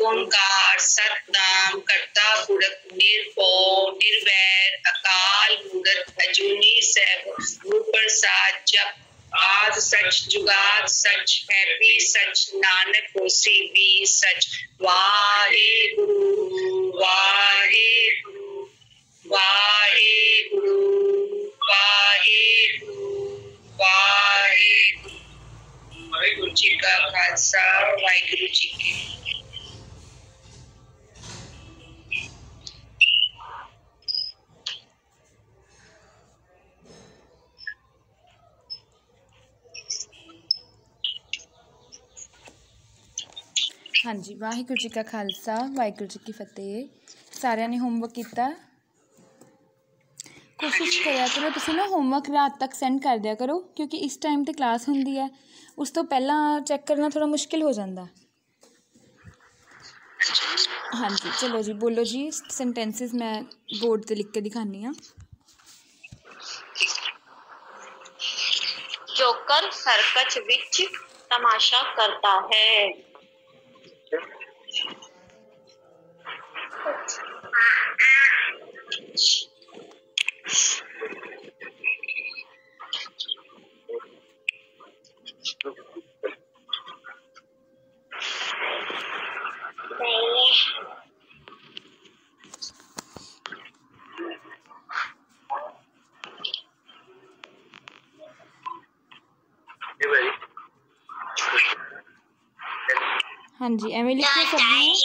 ओंकार, सतनाम, करता पुरख निरभौ निर्वैर, अकाल, मूरत, अजूनी, सैभ गुरु प्रसाद जप, आद, सच, जुगाद, सच है भी सच, नानक होसी भी सच। वाहे गुरु वाहे गुरु वाहे गुरु वाहे गुरु वाहे वाहिगुरु जी का खालसा, वाहिगुरु जी की। ਹਾਂਜੀ ਵਾਹਿਗੁਰੂ ਜੀ ਕਾ ਖਾਲਸਾ ਵਾਹਿਗੁਰੂ ਜੀ ਕੀ ਫਤਿਹ ਸਾਰਿਆਂ ਨੇ ਹੋਮਵਰਕ ਕੀਤਾ ਕੋਸ਼ਿਸ਼ ਕਰਿਆ ਕਰੋ ਤੁਸੀਂ ਨਾ ਹੋਮਵਰਕ ਰਾਤ ਤੱਕ ਸੈਂਡ ਕਰ ਦਿਆ ਕਰੋ ਕਿਉਂਕਿ ਇਸ ਟਾਈਮ ਤੇ ਕਲਾਸ ਹੁੰਦੀ ਹੈ ਉਸ ਤੋਂ ਪਹਿਲਾਂ ਚੈੱਕ ਕਰਨਾ ਥੋੜਾ ਮੁਸ਼ਕਿਲ ਹੋ ਜਾਂਦਾ ਹਾਂਜੀ ਚਲੋ ਜੀ ਬੋਲੋ ਜੀ ਸੈਂਟੈਂਸਸ ਮੈਂ ਬੋਰਡ ਤੇ ਲਿਖ ਕੇ ਦਿਖਾਨੀ ਆ जोकर सर्कस विच तमाशा करता है ਹਾਂਜੀ ਐਵੇਂ ਲਿਖੋ ਸਭ ਨੂੰ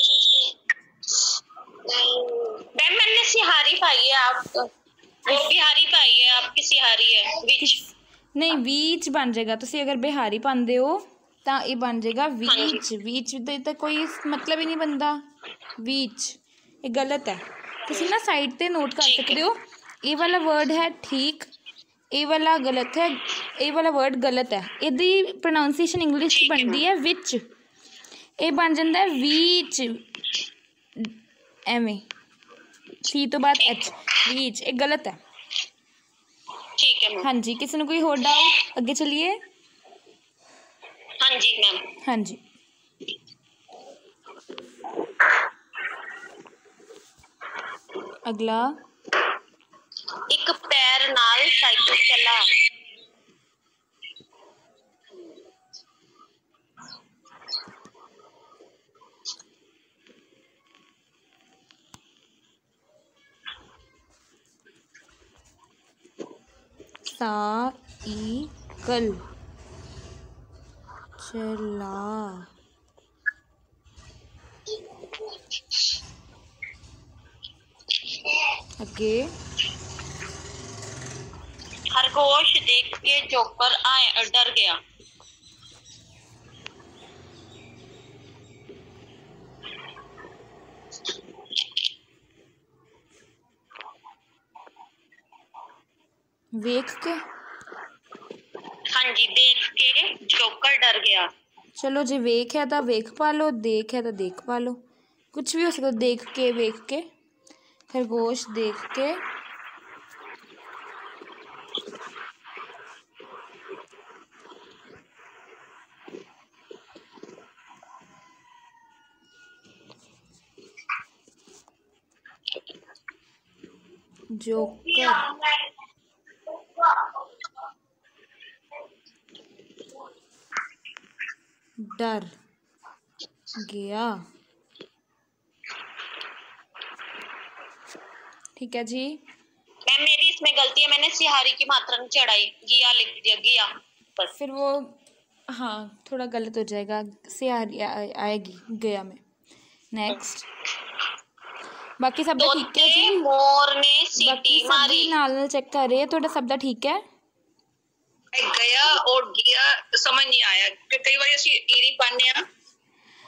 मैम मैंने सिहारी पाई है आप वो बिहारी पाई है आपकी सिहारी है विच ਨਹੀਂ ਵੀਚ ਬਣ ਜਾਏਗਾ ਤੁਸੀਂ ਅਗਰ ਬਿਹਾਰੀ ਪਾਉਂਦੇ ਹੋ ਤਾਂ ਇਹ ਬਣ ਜਾਏਗਾ ਵੀਚ ਵੀਚ ਦੇ ਤਾਂ ਕੋਈ ਮਤਲਬ ਹੀ ਨਹੀਂ ਬਣਦਾ ਵੀਚ ਇਹ ਗਲਤ ਹੈ ਤੁਸੀਂ ਨਾ ਸਾਈਡ ਤੇ ਨੋਟ ਕਰ ਠੀਕ ਹੈ। ਸਕਦੇ ਹੋ ਇਹ ਵਾਲਾ ਵਰਡ ਹੈ ਠੀਕ ਇਹ ਵਾਲਾ ਗਲਤ ਹੈ ਇਹ ਵਾਲਾ ਵਰਡ ਗਲਤ ਹੈ ਇਹਦੀ ਪ੍ਰੋਨਾਂਸੀਏਸ਼ਨ ਇੰਗਲਿਸ਼ 'ਚ ਠੀਕ ਹੈ ਬਣਦੀ ਹੈ ਵਿੱਚ ए बन जाता है वीच एवे सी तो बाद एच वीच ए गलत है. हाँ जी किसी कोई होर डाउट अगे चलिए. हाँ, हाँ जी. अगला. एक पैर नाल साइकिल चला। साइकल चला। अगे खरगोश देख के चौपर आए डर गया। वेख के? हाँ जी देख के। जोकर डर गया। चलो जी वेख है तो वेख पा लो देख है तो देख पा लो। कुछ भी हो सकता देख के वेख के। खरगोश देख के। जोकर। डर गया ठीक है जी मैम मेरी इसमें गलती है मैंने सिहारी की मात्रा नहीं चढ़ाई गिया लिख दिया गिया बस फिर वो हाँ थोड़ा गलत हो जाएगा से आ, आ, आएगी गया में नेक्स्ट ਬਾਕੀ ਸਭ ਦਾ ਠੀਕ ਹੈ तोते ਜੀ मोर ने ਬਾਕੀ सीटी ਸਭ मारी ਦੀ ਨਾਲ ਨਾਲ ਚੈੱਕ ਕਰ ਰਹੇ ਆ ਤੁਹਾਡਾ ਸਭ ਦਾ ਠੀਕ ਹੈ गया और गया समझ नहीं आया कि कई बार ਅਸੀਂ ਈਰੀ ਪਾਉਂਦੇ ਆ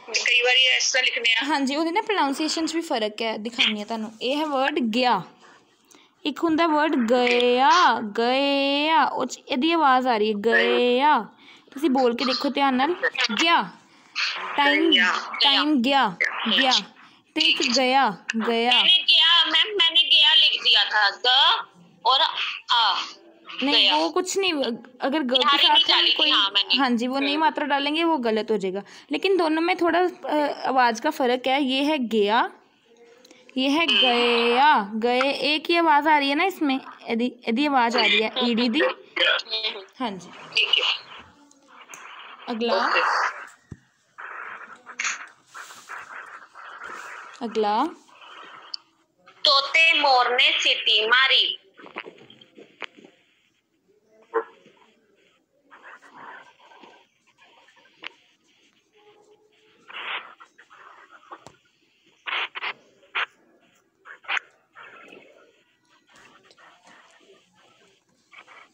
ਤੇ ਕਈ ਵਾਰੀ ਇਸ ਤਰ੍ਹਾਂ ਲਿਖਨੇ ਆ ਹਾਂਜੀ ਉਹਦੇ ਨਾ ਪ੍ਰੋਨਾਂਸੀਏਸ਼ਨ 'ਚ ਵੀ ਫਰਕ ਹੈ ਦਿਖਾਉਂਦੀ ਹਾਂ ਤੁਹਾਨੂੰ ਇਹ ਹੈ ਵਰਡ ਗਿਆ ਇੱਕ ਹੁੰਦਾ ਵਰਡ ਗਿਆ ਗਿਆ ਉਹ 'ਚ ਇਹਦੀ ਆਵਾਜ਼ ਆ ਰਹੀ ਹੈ ਗਿਆ ਤੁਸੀਂ ਬੋਲ ਕੇ ਦੇਖੋ ਧਿਆਨ ਨਾਲ ਗਿਆ ਟਾਈਮ ਗਿਆ। ਟਾਈਮ ਗਿਆ ਗਿਆ ਤੇ ਇੱਕ ਗਿਆ ਗਿਆ मैंने गया मैम मैंने गया लिख दिया था ग और आ नहीं वो कुछ नहीं अगर ग के साथ हम कोई हाँ, हाँ जी वो नई मात्रा डालेंगे वो गलत हो जाएगा। लेकिन दोनों में थोड़ा आवाज़ का फ़र्क है। ये है गया ये है गया गए एक ही आवाज़ आ रही है ना इसमें? यदि यदि आवाज़ आ रही है ईडी दी? हम्म, हाँ जी। अगला। अगला। तोते मोर ने सीटी मारी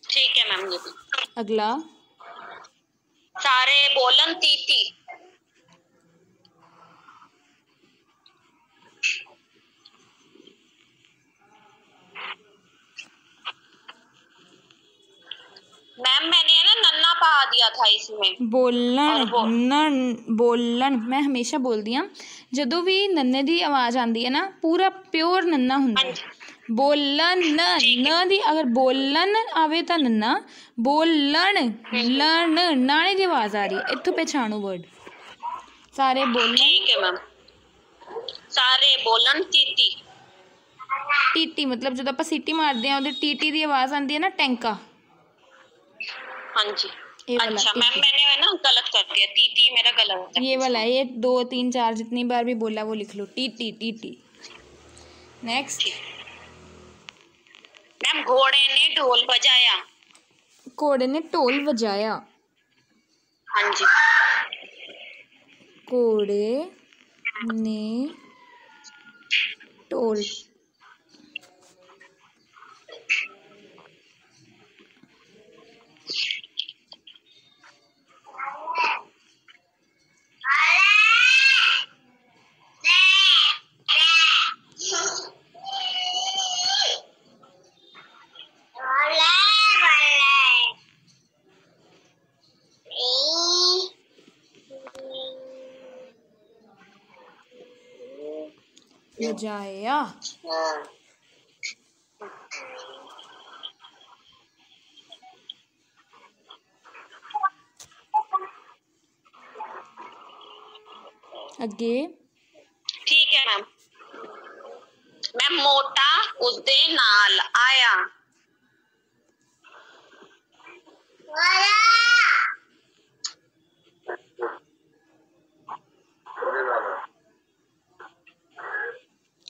ठीक है मैम ये भी अगला सारे बोलन तीती मैम मैंने है ना नन्ना पा दिया था इसमें ਬੋਲਣ ਔਰ ਬੋ- ਨਨ ਬੋਲਣ ਮੈਂ ਹਮੇਸ਼ਾ ਬੋਲਦੀ ਆ ਜਦੋਂ ਵੀ ਨੰਨੇ ਦੀ ਆਵਾਜ਼ ਆਉਂਦੀ ਹੈ ਨਾ ਪੂਰਾ ਪਿਓਰ ਨੰਨਾ ਹੁੰਦਾ ਹੈ। बोलन न दी अगर बोलन आवे तो न बोलन हम्म। लन नाने की आवाज़ आ रही है। इतों पहचानो वर्ड सारे बोलन। ठीक है मैम सारे बोलन टीटी। टीटी मतलब जो आप सीटी मारते हैं टीटी की आवाज़ आती है ना टैंका। हाँ जी। अच्छा मैम मैंने है ना गलत कर दिया। टीटी मेरा गलत है ये वाला ये दो तीन चार जितनी बार भी बोला वो लिख लो। T T T T. Next ma'am घोड़े ने ढोल बजाया। घोड़े ने ढोल बजाया। हाँ जी। घोड़े ने ढोल गजाया अगे ठीक है मैम। मैं मोटा उस दे नाल आया।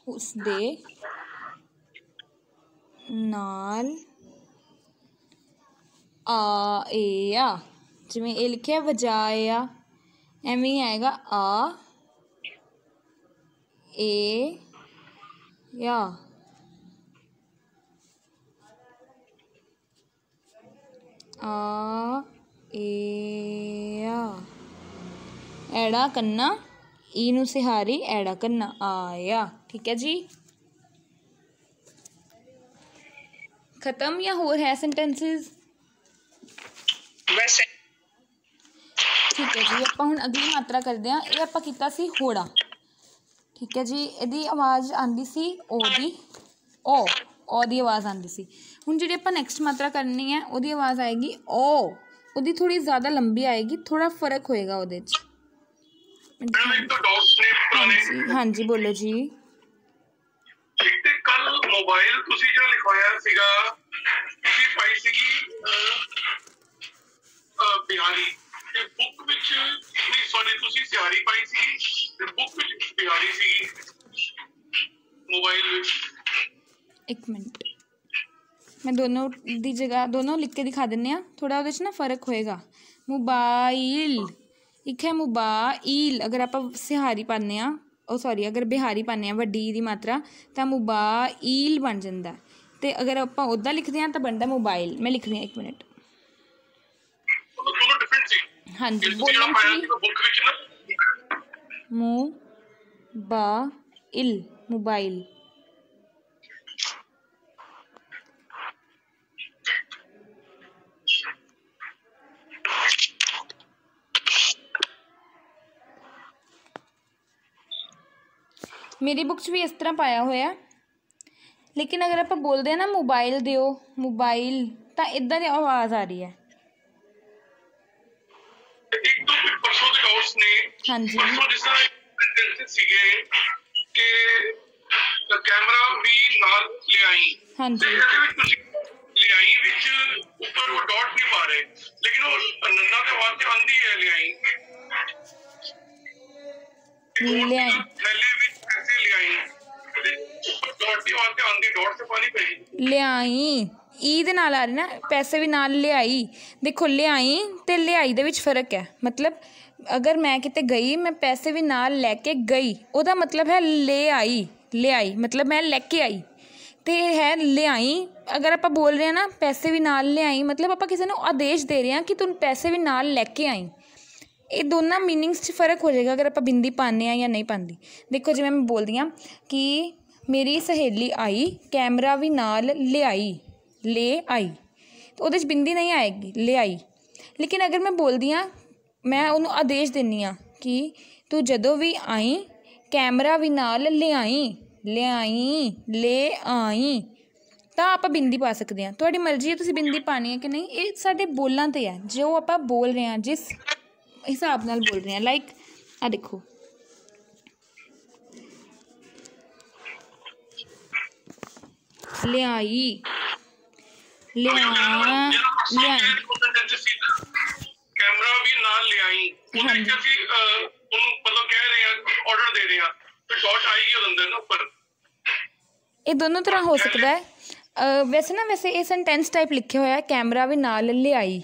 ਉਸ ਦੇ ਨਾਲ ਆਇਆ ਜਿਵੇਂ ਇਹ ਲਿਖਿਆ ਵਜਾਇਆ ਐਵੇਂ ਹੀ ਆਏਗਾ ਆ ਏ ਯਾ ਆ ਏ ਆ ਐੜਾ ਕੰਨਾ ਈ ਨੂੰ ਸਿਹਾਰੀ ਐੜਾ ਕੰਨਾ। ਆਇਆ। ਠੀਕ ਹੈ ਜੀ। ਖਤਮ ਜਾਂ ਹੋਰ ਹੈ ਸੈਂਟੈਂਸਸ बस ਠੀਕ ਹੈ ਜੀ ਆਪਾਂ ਹੁਣ ਅਗਲੀ ਮਾਤਰਾ ਕਰਦੇ ਹਾਂ। ਇਹ ਆਪਾਂ ਕੀਤਾ ਸੀ ਹੋੜਾ। ਠੀਕ ਹੈ ਜੀ ਇਹਦੀ ਆਵਾਜ਼ ਆਂਦੀ ਸੀ ਓ ਦੀ। ਓ ਓ ਦੀ ਆਵਾਜ਼ ਆਂਦੀ ਸੀ। ਹੁਣ ਜਿਹੜੀ ਆਪਾਂ ਨੈਕਸਟ ਮਾਤਰਾ ਕਰਨੀ ਹੈ ਉਹਦੀ ਆਵਾਜ਼ ਆਏਗੀ ਓ। ਉਹਦੀ ਥੋੜੀ ਜ਼ਿਆਦਾ ਲੰਬੀ ਆਏਗੀ ਥੋੜਾ ਫ਼ਰਕ ਹੋਏਗਾ ਉਹਦੇ 'ਚ। ਮੈਮ ਇੱਕ ਤਾਂ ਡਾਊਟਸ ਨੇ ਪੁਰਾਣੇ ਹਾਂਜੀ ਹਾਂਜੀ ਬੋਲੋ ਜੀ ਇੱਕ ਤੇ ਕੱਲ ਮੋਬਾਈਲ ਤੁਸੀਂ ਜਿਹੜਾ ਲਿਖਵਾਇਆ ਸੀਗਾ ਤੁਸੀਂ ਪਾਈ ਸੀਗੀ ਅਹ, ਅਹ, ਬਿਹਾਰੀ ਤੇ ਬੁੱਕ ਵਿੱਚ ਨਹੀਂ ਸੌਰੀ ਤੁਸੀਂ ਸਿਹਾਰੀ ਪਾਈ ਸੀ ਤੇ ਬੁੱਕ ਵਿੱਚ ਬਿਹਾਰੀ ਸੀਗੀ ਮੋਬਾਈਲ ਵਿੱਚ ਇੱਕ ਮਿੰਟ ਮੈਂ ਦੋਨੋਂ ਦੀ ਜਗ੍ਹਾ ਦੋਨੋਂ ਲਿਖ ਕੇ ਦਿਖਾ ਦਿੰਨੇ ਆ ਥੋੜਾ ਉਹਦੇ 'ਚ ਨਾ ਫਰਕ ਹੋਏਗਾ ਮੋਬਾਈਲ ਇੱਕ ਹੈ ਮੋਬਾਈਲ ਅਗਰ ਆਪਾਂ ਸਿਹਾਰੀ ਪਾਉਂਦੇ ਆ ਉਹ ਸੌਰੀ ਅਗਰ ਬਿਹਾਰੀ ਪਾਉਂਦੇ ਆ ਵੱਡੀ ਦੀ ਮਾਤਰਾ ਤਾਂ ਮੋਬਾਈਲ ਬਣ ਜਾਂਦਾ ਹੈ। ਤੇ ਅਗਰ ਆਪਾਂ ਉੱਦਾਂ ਲਿਖਦੇ ਆ ਤਾਂ ਬਣਦਾ ਮੋਬਾਈਲ ਮੈਂ ਲਿਖਦੀ ਮਿੰਟ ਉਹ ਦੋਨੋਂ ਡਿਫਰੈਂਟ ਸੀ ਹਾਂਜੀ ਬੋਲਣ ਚ ਬੁੱਕ ਵਿੱਚ ਨਾ ਮੋਬਾਈਲ ਮੋਬਾਈਲ ਮੇਰੀ ਬੁੱਕ 'ਚ ਵੀ ਇਸ ਤਰ੍ਹਾਂ ਪਾਇਆ ਹੋਇਆ। ਲੇਕਿਨ ਅਗਰ ਆਪਾਂ ਬੋਲਦੇ ਆ ਨਾ ਮੋਬਾਈਲ ਦਿਓ ਮੋਬਾਈਲ ਤਾਂ ਇਦਾਂ ਦੀ ਆਵਾਜ਼ ਆ ਰਹੀ ਹੈ। ਇੱਕ ਤੋਂ ਫਿਰ ਪਰਸੋਂ ਦੇ ਡਾਊਟਸ ਨੇ। ਹਾਂਜੀ। ਪਰਸੋਂ ਜਿਸ ਤਰ੍ਹਾਂ ਸੈਂਟੈਂਸ ਸੀਗੇ ਕਿ ਕੈਮਰਾ ਵੀ ਨਾਲ ਲਿਆਈ। ਹਾਂਜੀ। ਤੇ ਇਹਦੇ ਵਿੱਚ ਤੁਸੀਂ ਲਿਆਈ ਵਿੱਚ ਉੱਪਰ ਉਹ ਡਾਟ ਨਹੀਂ ਪਾ ਰਹੇ ਲੇਕਿਨ ਉਹ ਨੰਨਾ ਦੇ ਵਾਸਤੇ ਆਂਦੀ ਹੈ ਲਿਆਈ। ਲਿਆਈ। ਉੱਪਰ ਡਾਟ ਦੀ ਆਂਦੀ ਡਾਟ ਤੇ ਪਾਣੀ ਪਈ। ਲਿਆਈ। ਈ ਦੇ ਨਾਲ ਆ ਰਹੀ ਨਾ, ਪੈਸੇ ਵੀ ਨਾਲ ਲਿਆਈ। ਦੇਖੋ, ਲਿਆਈ ਤੇ ਲਿਆਈ ਦੇ ਵਿੱਚ ਫ਼ਰਕ ਹੈ। ਮਤਲਬ, ਅਗਰ ਮੈਂ ਕਿਤੇ ਗਈ, ਮੈਂ ਪੈਸੇ ਵੀ ਨਾਲ ਲੈ ਕੇ ਗਈ, ਉਹਦਾ ਮਤਲਬ ਹੈ ਲੈ ਆਈ, ਲਿਆਈ। ਮਤਲਬ ਮੈਂ ਲੈ ਕੇ ਆਈ। ਤੇ ਹੈ ਲਿਆਈ। ਅਗਰ ਆਪਾਂ ਬੋਲ ਰਹੇ ਹਾਂ ਨਾ, ਪੈਸੇ ਵੀ ਨਾਲ ਲਿਆਈ, ਮਤਲਬ ਆਪਾਂ ਕਿਸੇ ਨੂੰ ਆਦੇਸ਼ ਦੇ ਰਹੇ ਹਾਂ ਕਿ ਤੂੰ ਪੈਸੇ ਵੀ ਨਾਲ ਲੈ ਕੇ ਆਈ। ਇਹ ਦੋਨਾਂ ਮੀਨਿੰਗਸ 'ਚ ਫ਼ਰਕ ਹੋ ਜਾਏਗਾ ਅਗਰ ਆਪਾਂ ਬਿੰਦੀ ਪਾਉਂਦੇ ਆ ਜਾਂ ਨਹੀਂ ਪਾਉਂਦੀ। ਦੇਖੋ, ਜਿਵੇਂ ਮੈਂ ਬੋਲਦੀ ਹਾਂ ਕਿ ਮੇਰੀ ਸਹੇਲੀ ਆਈ, ਕੈਮਰਾ ਵੀ ਨਾਲ ਲਿਆਈ, ਲੈ ਆਈ। ਤਾਂ ਉਹਦੇ 'ਚ ਬਿੰਦੀ ਨਹੀਂ ਆਏਗੀ, ਲਿਆਈ। ਲੇਕਿਨ ਅਗਰ ਮੈਂ ਬੋਲਦੀ ਹਾਂ, ਮੈਂ ਉਹਨੂੰ ਆਦੇਸ਼ ਦਿੰਨੀ ਆ ਕਿ ਤੂੰ ਜਦੋਂ ਵੀ ਆਈ, ਕੈਮਰਾ ਵੀ ਨਾਲ ਲਿਆਈ ਲਿਆਈ, ਲੈ ਆਈ, ਤਾਂ ਆਪਾਂ ਬਿੰਦੀ ਪਾ ਸਕਦੇ ਹਾਂ। ਤੁਹਾਡੀ ਮਰਜ਼ੀ ਹੈ ਤੁਸੀਂ ਬਿੰਦੀ ਪਾਣੀ ਹੈ ਕਿ ਨਹੀਂ, ਇਹ ਸਾਡੇ ਬੋਲਾਂ ਤੇ ਹੈ। ਜੋ ਆਪਾਂ ਬੋਲ ਰਹੇ ਹਾਂ, ਜਿਸ ਹਿਸਾਬ ਨਾਲ ਬੋਲ ਰਹੇ ਹਾਂ ਲਾਈਕ ਆ ਦੇਖੋ। ਲਿਆਈ। ਲਿਆ ਲਿਆਈ। ਕੈਮਰਾ ਵੀ ਨਾਲ ਲਿਆਈ। ਅਸੀਂ ਅਹ, ਉਹਨੂੰ ਮਤਲਬ ਕਹਿ ਰਹੇ ਹਾਂ ਆਰਡਰ ਦੇ ਰਹੇ ਹਾਂ। ਤੇ ਡਾਟ ਆਏਗੀ ਉਹਦੇ ਅੰਦਰ ਨਾ ਉੱਪਰ। ਇਹ ਦੋਨੋਂ ਤਰ੍ਹਾਂ ਹੋ ਸਕਦਾ ਹੈ। ਵੈਸੇ ਨਾ ਵੈਸੇ ਇਹ ਸੈਂਟੈਂਸ ਟਾਈਪ ਲਿਖਿਆ ਹੋਇਆ ਹੈ ਕੈਮਰਾ ਵੀ ਨਾਲ ਲਿਆਈ।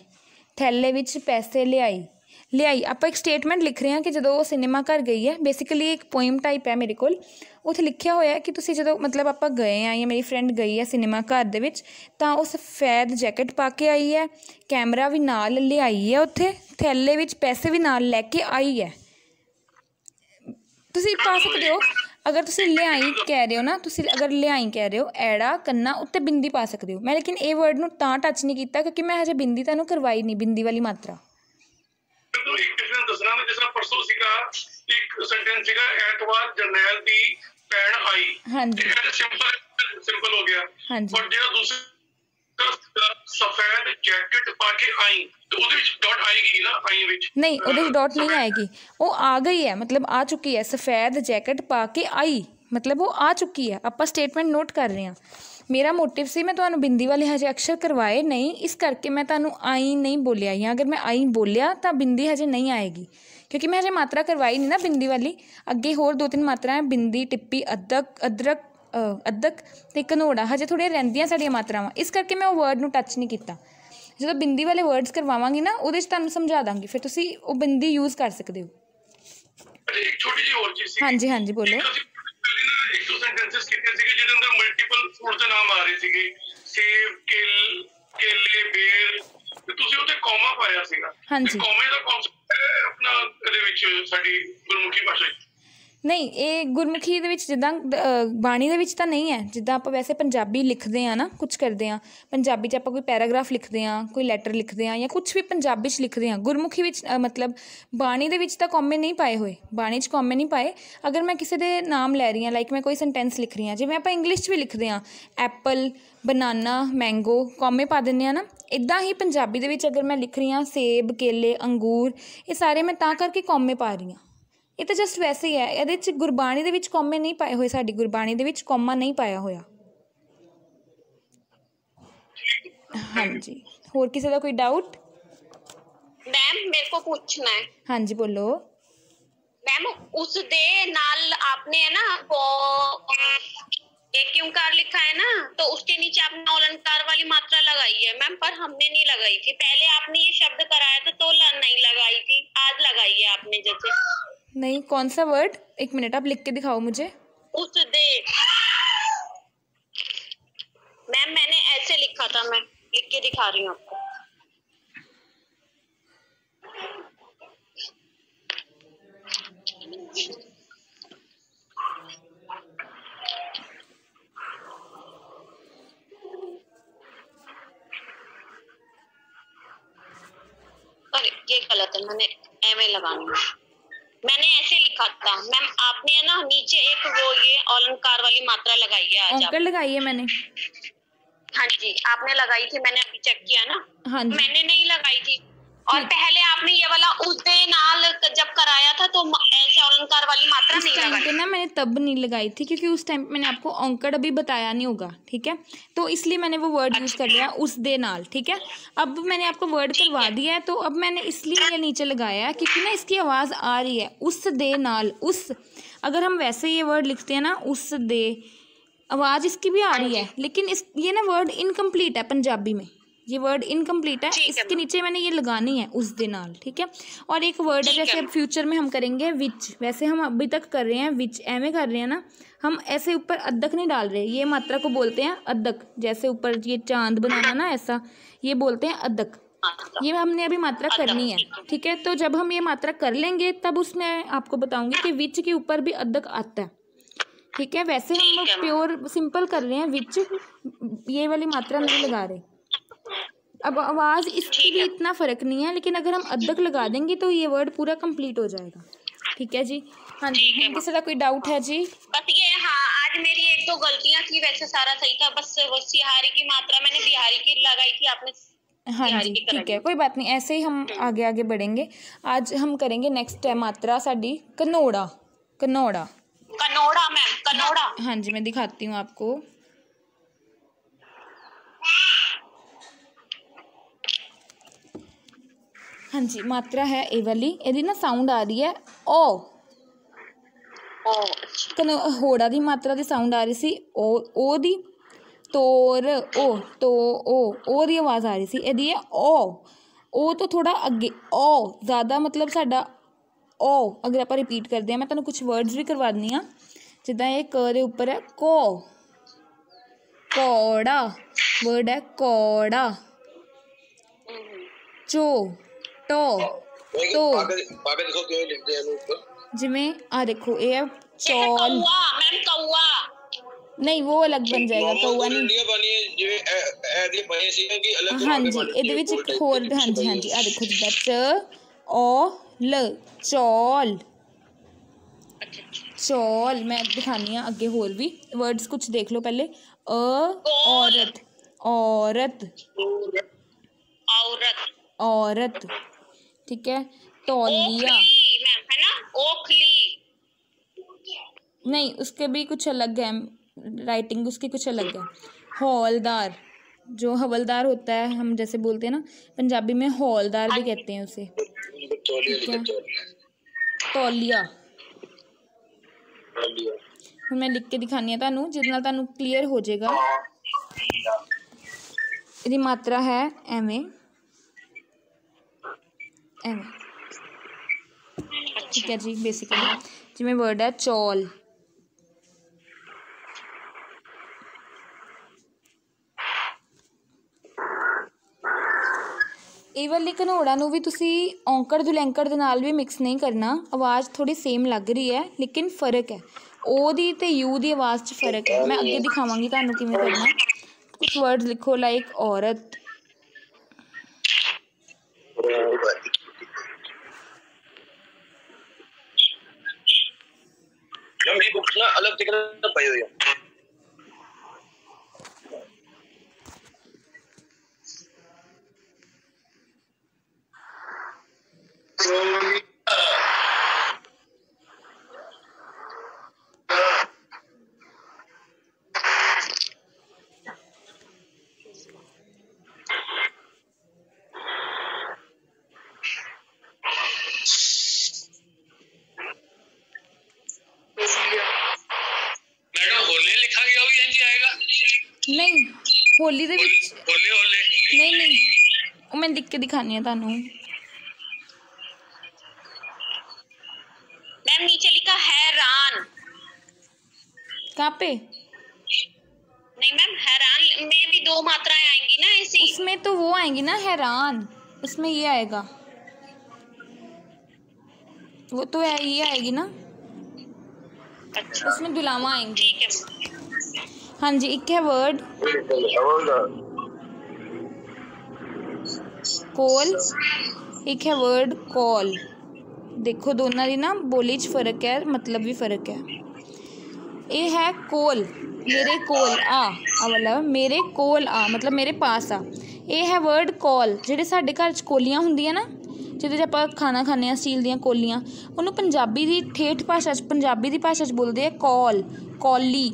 ਥੈਲੇ ਵਿੱਚ ਪੈਸੇ ਲਿਆਈ। ਲਿਆਈ। ਆਪਾਂ ਇੱਕ ਸਟੇਟਮੈਂਟ ਲਿਖ ਰਹੇ ਹਾਂ ਕਿ ਜਦੋਂ ਉਹ ਸਿਨੇਮਾ ਘਰ ਗਈ ਹੈ ਬੇਸਿਕਲੀ ਇੱਕ ਪੋਇਮ ਟਾਈਪ ਹੈ ਮੇਰੇ ਕੋਲ। ਉੱਥੇ ਲਿਖਿਆ ਹੋਇਆ ਹੈ ਕਿ ਤੁਸੀਂ ਜਦੋਂ ਮਤਲਬ ਆਪਾਂ ਗਏ ਆ ਜਾਂ ਮੇਰੀ ਫਰੈਂਡ ਗਈ ਹੈ ਸਿਨੇਮਾ ਘਰ ਦੇ ਵਿੱਚ ਤਾਂ ਉਹ ਸਫੈਦ ਜੈਕਟ ਪਾ ਕੇ ਆਈ ਹੈ ਕੈਮਰਾ ਵੀ ਨਾਲ ਲਿਆਈ ਹੈ ਉੱਥੇ ਥੈਲੇ ਵਿੱਚ ਪੈਸੇ ਵੀ ਨਾਲ ਲੈ ਕੇ ਆਈ ਹੈ। ਤੁਸੀਂ ਪਾ ਸਕਦੇ ਹੋ ਅਗਰ ਤੁਸੀਂ ਲਿਆਈ ਕਹਿ ਰਹੇ ਹੋ ਨਾ ਤੁਸੀਂ ਅਗਰ ਲਿਆਈ ਕਹਿ ਰਹੇ ਹੋ ਐੜਾ ਕੰਨਾ ਉੱਤੇ ਬਿੰਦੀ ਪਾ ਸਕਦੇ ਹੋ। ਮੈਂ ਲੇਕਿਨ ਇਹ ਵਰਡ ਨੂੰ ਤਾਂ ਟੱਚ ਨਹੀਂ ਕੀਤਾ ਕਿਉਂਕਿ ਮੈਂ ਹਜੇ ਬਿੰਦੀ ਤੁਹਾਨੂੰ ਕਰਵਾਈ ਨਹੀਂ ਬਿੰਦੀ ਵਾਲੀ ਮਾਤਰਾ। ਇੱਕ ਸੈਂਟੈਂਸ ਸੀਗਾ ਐਤਵਾਰ ਜਰਨੈਲ ਦੀ ਭੈਣ ਆਈ ਹਾਂਜੀ ਇਹ ਸਿੰਪਲ ਸਿੰਪਲ ਹੋ ਗਿਆ ਹਾਂਜੀ। ਪਰ ਜਿਹੜਾ ਦੂਸਰਾ ਸਫੈਦ ਜੈਕਟ ਪਾ ਕੇ ਆਈ ਤੇ ਉਹਦੇ ਵਿੱਚ ਡਾਟ ਆਏਗੀ ਨਾ ਆਈ ਵਿੱਚ ਨਹੀਂ ਉਹਦੇ ਵਿੱਚ ਡਾਟ ਨਹੀਂ ਆਏਗੀ ਉਹ ਆ ਗਈ ਹੈ ਮਤਲਬ ਆ ਚੁੱਕੀ ਹੈ ਸਫੈਦ ਜੈਕਟ ਪਾ ਕੇ ਆਈ ਮਤਲਬ ਉਹ ਆ ਚੁੱਕੀ ਹੈ ਆਪਾਂ ਸਟੇਟਮੈਂਟ ਨੋਟ ਕਰ ਰਹੇ ਹਾਂ ਮੇਰਾ ਮੋਟਿਵ ਸੀ ਮੈਂ ਤੁਹਾਨੂੰ ਬਿੰਦੀ ਵਾਲੇ ਹਜੇ ਅਕਸ਼ਰ ਕਰਵਾਏ ਨਹੀਂ ਇਸ ਕਰਕੇ ਮੈਂ ਤੁਹਾਨੂੰ ਆਈ ਨਹੀਂ ਬੋਲਿਆ ਜਾਂ ਅਗਰ ਮੈਂ ਆਈ ਬੋਲਿਆ ਤਾਂ ਬਿੰਦੀ ਹਜੇ ਨਹੀਂ ਆਏਗੀ ਕਿਉਂਕਿ ਮੈਂ ਹਜੇ ਮਾਤਰਾ ਕਰਵਾਈ ਨਹੀਂ ਨਾ ਬਿੰਦੀ ਵਾਲੀ। ਅੱਗੇ ਹੋਰ ਦੋ ਤਿੰਨ ਮਾਤਰਾਵਾਂ ਬਿੰਦੀ ਟਿੱਪੀ ਅਦਕ ਅਦਰਕ ਅਦਕ ਤੇ ਕਨੋੜਾ ਹਜੇ ਥੋੜ੍ਹੀਆਂ ਰਹਿੰਦੀਆਂ ਸਾਡੀਆਂ ਮਾਤਰਾਵਾਂ। ਇਸ ਕਰਕੇ ਮੈਂ ਉਹ ਵਰਡ ਨੂੰ ਟੱਚ ਨਹੀਂ ਕੀਤਾ। ਜਦੋਂ ਬਿੰਦੀ ਵਾਲੇ ਵਰਡਸ ਕਰਵਾਵਾਂਗੀ ਨਾ ਉਹਦੇ 'ਚ ਤੁਹਾਨੂੰ ਸਮਝਾ ਦਾਂਗੀ। ਫਿਰ ਤੁਸੀਂ ਉਹ ਬਿੰਦੀ ਯੂਜ਼ ਕਰ ਸਕਦੇ ਹੋ। ਅੱਛਾ, ਇੱਕ ਛੋਟੀ ਜਿਹੀ ਹੋਰ ਚੀਜ਼ ਸੀ ਹਾਂਜੀ ਹਾਂਜੀ ਬੋਲੋ। ਇੱਕ ਦੋ ਸੈਂਟੈਂਸਸ ਕੀਤੇ ਸੀਗੇ ਜਿਹਦੇ ਅੰਦਰ ਮਲਟੀਪਲ ਫੂਡ ਦੇ ਨਾਮ ਆ ਰਹੇ ਸੀਗੇ। ਸੇਬ ਕੇਲ ਕੇਲੇ ਬੇਰ ਤੇ ਤੁਸੀਂ ਉੱਤੇ ਕੌਮਾ ਪਾਇਆ ਸੀਗਾ ਹਾਂਜੀ। ਕੌਮੇ ਦਾ ਕਨਸੈਪਟ ਆਪਣਾ ਇਹਦੇ ਵਿੱਚ ਸਾਡੀ ਗੁਰਮੁਖੀ ਭਾਸ਼ਾ ਵਿੱਚ ਨਹੀਂ, ਇਹ ਗੁਰਮੁਖੀ ਦੇ ਵਿੱਚ ਜਿੱਦਾਂ ਬਾਣੀ ਦੇ ਵਿੱਚ ਤਾਂ ਨਹੀਂ ਹੈ। ਜਿੱਦਾਂ ਆਪਾਂ ਵੈਸੇ ਪੰਜਾਬੀ ਲਿਖਦੇ ਆ ਨਾ ਕੁਝ ਕਰਦੇ ਆ ਪੰਜਾਬੀ 'ਚ ਆਪਾਂ ਕੋਈ ਪੈਰਾਗ੍ਰਾਫ ਲਿਖਦੇ ਆ ਕੋਈ ਲੈਟਰ ਲਿਖਦੇ ਆ ਜਾਂ ਕੁਝ ਵੀ ਪੰਜਾਬੀ 'ਚ ਲਿਖਦੇ ਆ ਗੁਰਮੁਖੀ ਵਿੱਚ ਮਤਲਬ ਬਾਣੀ ਦੇ ਵਿੱਚ ਤਾਂ ਕੌਮੇ ਨਹੀਂ ਪਾਏ ਹੋਏ। ਬਾਣੀ 'ਚ ਕੌਮੇ ਨਹੀਂ ਪਾਏ। ਅਗਰ ਮੈਂ ਕਿਸੇ ਦੇ ਨਾਮ ਲੈ ਰਹੀ ਹਾਂ ਲਾਈਕ ਮੈਂ ਕੋਈ ਸੈਂਟੈਂਸ ਲਿਖ ਰਹੀ ਹਾਂ, ਜਿਵੇਂ ਆਪਾਂ ਇੰਗਲਿਸ਼ 'ਚ ਵੀ ਲਿਖਦੇ ਆ ਐਪਲ ਬਨਾਨਾ ਮੈਂਗੋ ਕੌਮੇ ਪਾ ਦਿੰਦੇ ਆ ਨਾ। ਇਦਾਂ ਹੀ ਪੰਜਾਬੀ ਦੇ ਵਿੱਚ ਅਗਰ ਮੈਂ ਲਿਖ ਰਹੀ ਹਾਂ, ਸੇਬ, ਕੇਲੇ, ਅੰਗੂਰ, ਇਹ ਸਾਰੇ ਮੈਂ ਤਾਂ ਕਰਕੇ ਕੌਮੇ ਪਾ ਰਹੀ ਹਾਂ। ਇਹ ਤਾਂ ਜਸਟ ਵੈਸੇ ਹੀ ਹੈ ਇਹਦੇ ਚ ਗੁਰਬਾਣੀ ਦੇ ਵਿੱਚ ਕੌਮੇ ਨਹੀਂ ਪਾਏ ਹੋਏ ਸਾਡੀ ਗੁਰਬਾਣੀ ਦੇ ਵਿੱਚ ਕੌਮਾ ਨਹੀਂ ਪਾਇਆ ਹੋਇਆ ਹਾਂਜੀ ਹੋਰ ਕਿਸੇ ਦਾ ਕੋਈ ਡਾਊਟ मैम मेरे को पूछना है ਹਾਂਜੀ ਬੋਲੋ मैम उस दे नाल आपने है ना वो एक क्योंकार लिखा है ना तो उसके नीचे आपने अलंकार वाली मात्रा लगाई है मैम पर हमने नहीं लगाई थी पहले आपने ये शब्द कराया था तो ल- नहीं लगाई थी आज लगाई है आपने जैसे नहीं, कौन सा वर्ड एक मिनट आप लिख के दिखाओ मुझे। उस दे मैम, मैंने ऐसे लिखा था, मैं लिख के दिखा रही हूँ आपको। अरे, ये गलत है, मैंने एम ए लगानी है। मैंने ऐसे लिखा था। मैम आपने है ना नीचे एक वो ये अलंकार वाली मात्रा लगाई है आज लगाई है मैंने। हाँ जी आपने लगाई थी मैंने अभी चेक किया ना। हाँ जी। मैंने नहीं लगाई थी। और पहले आपने ये वाला उसदे नाल जब कराया था तो ऐसे अलंकार वाली मात्रा नहीं लगाई। पे ना मैंने तब नहीं लगाई थी क्योंकि उस टाइम मैंने आपको औंकड़ अभी बताया नहीं होगा ठीक है? तो इसलिए मैंने वो वर्ड यूज़ कर लिया उस दे नाल ठीक है? अब मैंने आपको वर्ड करवा दिया है तो अब मैंने इसलिए ये नीचे लगाया है क्योंकि ना इसकी आवाज़ आ रही है उस दे नाल उस अगर हम वैसे ये वर्ड लिखते हैं ना उस दे आवाज़ इसकी भी आ रही है लेकिन इस ये ना वर्ड इनकम्प्लीट है पंजाबी में। ये वर्ड इनकम्प्लीट है। इसके नीचे मैंने ये लगानी है उस दे नाल ठीक है? और एक वर्ड है जैसे अब फ्यूचर में हम करेंगे विच वैसे हम अभी तक कर रहे हैं विच एमे कर रहे हैं ना हम ऐसे ऊपर अदक नहीं डाल रहे ये मात्रा को बोलते हैं अदक जैसे ऊपर ये चाँद बनाना ना ऐसा ये बोलते हैं अदक ये हमने अभी मात्रा करनी है ठीक है। तो जब हम ये मात्रा कर लेंगे तब उसमें आपको बताऊँगी कि विच के ऊपर भी अदक आता है ठीक है? वैसे हम लोग प्योर सिंपल कर रहे हैं विच ये वाली मात्रा नहीं लगा रहे। अब आवाज़ इसकी भी इतना फ़र्क नहीं है लेकिन अगर हम अदक लगा देंगे तो ये वर्ड पूरा कंप्लीट हो जाएगा। ठीक है जी? हाँ जी किसी का कोई डाउट है जी? बस ये हाँ आज मेरी एक दो गलतियाँ थी वैसे सारा सही था बस वो सिहारी की मात्रा मैंने बिहारी की लगाई थी आपने हाँ जी ठीक है कोई बात नहीं ऐसे ही हम आगे आगे बढ़ेंगे। आज हम करेंगे नेक्स्ट है मात्रा साडी कनौड़ा कनौड़ा। कनौड़ा मैम कनौड़ा। हाँ जी मैं दिखाती हूँ आपको। हाँ जी मात्रा है ए वाली ਇਹਦੀ ਨਾ ਸਾਊਂਡ ਆ ਰਹੀ ਹੈ ਓ ओ ਕਨ ਹੋੜਾ ਦੀ ਮਾਤਰਾ ਦੀ ਸਾਊਂਡ ਆ ਰਹੀ ਸੀ ਓ ਓ ਦੀ ਤੋਰ ਓ ਤੋ ਓ ਓ ਦੀ ਆਵਾਜ਼ ਆ ਰਹੀ ਸੀ ਇਹਦੀ ਹੈ ਓ ਓ ਤੋਂ ਥੋੜਾ ਅੱਗੇ ਓ ਜ਼ਿਆਦਾ ਮਤਲਬ ਸਾਡਾ ਓ ਅਗਰ ਆਪਾਂ ਰਿਪੀਟ ਕਰਦੇ ਹਾਂ ਮੈਂ ਤੁਹਾਨੂੰ ਕੁਝ ਵਰਡਸ ਵੀ ਕਰਵਾ ਦਿੰਦੀ ਹਾਂ ਜਿੱਦਾਂ ਇਹ ਕ ਦੇ ਉੱਪਰ ਹੈ ਕੋ ਕੋੜਾ ਵਰਡ ਹੈ ਕੋੜਾ ਚੋ तो तो। देखो क्यों ऊपर जिमे आ देखो ए चौल। मैम कौवा। नहीं वो अलग बन जाएगा कौवा नहीं। हाँ जी हाँ जी हाँ जी आ देखो ओ ल अच्छा, अच्छा। मैं दिखानी हाँ अगे होर भी। वर्ड्स कुछ देख लो पहले। अ औरत। औरत। औरत। औरत। ठीक है तौलिया ओखली मैम है ना ओखली नहीं उसके भी कुछ अलग है राइटिंग उसकी कुछ अलग है हौलदार जो हवलदार होता है हम जैसे बोलते हैं ना पंजाबी में हौलदार भी कहते हैं उसे तौलिया ठीक है। लिखा तौलिया तौलिया तौलिया ਹੁਣ ਮੈਂ ਲਿਖ ਕੇ ਦਿਖਾਨੀ ਆ ਤੁਹਾਨੂੰ ਜਿਹਦੇ ਨਾਲ ਤੁਹਾਨੂੰ ਕਲੀਅਰ ਹੋ ਜਾਏਗਾ ਇਹਦੀ ਮਾਤਰਾ ਹੈ ਐਵੇਂ ਐਵੇਂ ਠੀਕ ਹੈ ਜੀ ਬੇਸਿਕਲੀ ਜਿਵੇਂ ਵਰਡ ਹੈ ਚੌਲ ਇਹ ਵਾਲੀ ਘਨੋੜਾ ਨੂੰ ਵੀ ਤੁਸੀਂ ਔਂਕੜ ਦੁਲੈਂਕੜ ਦੇ ਨਾਲ ਵੀ ਮਿਕਸ ਨਹੀਂ ਕਰਨਾ ਆਵਾਜ਼ ਥੋੜੀ ਸੇਮ ਲੱਗ ਰਹੀ ਹੈ ਲੇਕਿਨ ਫਰਕ ਹੈ ਓ ਦੀ ਤੇ ਯੂ ਦੀ ਆਵਾਜ਼ 'ਚ ਫਰਕ ਹੈ ਮੈਂ ਅੱਗੇ ਦਿਖਾਵਾਂਗੀ ਤੁਹਾਨੂੰ ਕਿਵੇਂ ਕਰਨਾ ਕੁਝ ਵਰਡਸ ਲਿਖੋ ਲਾਈਕ ਔਰਤ मैम मेरी बुक्स ना अलग जगह पई हुई है ਹੋਲੀ ਦੇ ਵਿੱਚ ਹੋਲੇ ਹੋਲੇ ਨਹੀਂ ਨਹੀਂ ਉਹ ਮੈਂ ਲਿਖ ਕੇ ਦਿਖਾਨੀ ਆ ਤੁਹਾਨੂੰ मैम नीचे लिखा हैरान कहाँ पे नहीं मैम हैरान में भी दो मात्राएं आएंगी ना ऐसी उसमें तो वो आएंगी ना हैरान उसमें ये आएगा वो तो है ये आएगी ना अच्छा उसमें दुलावा आएंगी ठीक है हाँ जी एक है वर्ड ਕੋਲ ਇੱਕ ਹੈ ਵਰਡ ਕਾਲ ਦੇਖੋ ਦੋਨਾਂ ਦੀ ਨਾ ਬੋਲੀ 'ਚ ਫਰਕ ਹੈ ਮਤਲਬ ਵੀ ਫਰਕ ਹੈ ਇਹ ਹੈ ਕੋਲ ਮੇਰੇ ਕੋਲ ਆ ਆ ਵਾਲਾ ਮੇਰੇ ਕੋਲ ਆ ਮਤਲਬ ਮੇਰੇ ਪਾਸ ਆ ਇਹ ਹੈ ਵਰਡ ਕਾਲ ਜਿਹੜੇ ਸਾਡੇ ਘਰ 'ਚ ਕੋਲੀਆਂ ਹੁੰਦੀਆਂ ਨਾ ਜਿਹਦੇ 'ਚ ਆਪਾਂ ਖਾਣਾ ਖਾਂਦੇ ਆ ਸਟੀਲ ਦੀਆਂ ਕੋਲੀਆਂ ਉਹਨੂੰ ਪੰਜਾਬੀ ਦੀ ਠੇਠ ਭਾਸ਼ਾ 'ਚ ਪੰਜਾਬੀ ਦੀ ਭਾਸ਼ਾ 'ਚ ਬੋਲਦੇ ਆ ਕਾਲ ਕੌਲੀ